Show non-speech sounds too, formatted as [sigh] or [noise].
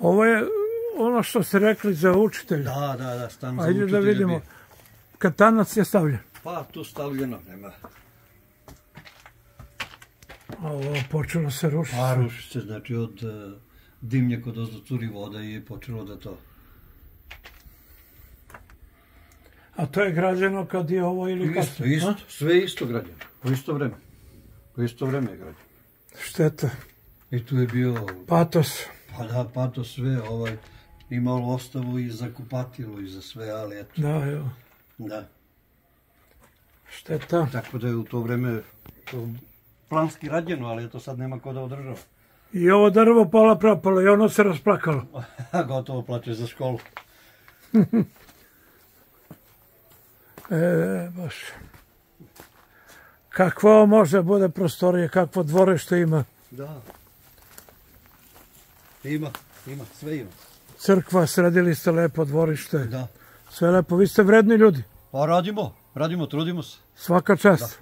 Ovo je ono što ste rekli za učitelja. Da, da, da, stan za Ajde da učitelja vidimo. bi- Katanac je stavljen. Pa, tu stavljeno, nema. Ovo počelo se rušiti. Pa, ruši se, znači od e, dimnje kod ozdo curi voda i je počelo da to... A to je građeno kad je ovo ili Isto, kasnije, isto, a? sve isto građeno, po isto vreme. Po isto vreme je građeno. Šteta. I tu je bio, Patos. Pa da, pa to sve, ovaj, imalo ostavu i za kupatilo i za sve, ali eto, Da, evo. da. Šteta. Tako da je u to vreme to planski rađeno, ali eto sad nema ko da održava. I ovo drvo pola propalo i ono se rasplakalo. [laughs] Gotovo plaće za školu. [laughs] E, baš. Kakvo može bude prostorije, kakvo dvorište ima. Da. Ima, ima, sve ima. Crkva, sredili ste lepo dvorište. Da. Sve lepo, vi ste vredni ljudi. Pa radimo, radimo, trudimo se. Svaka čast.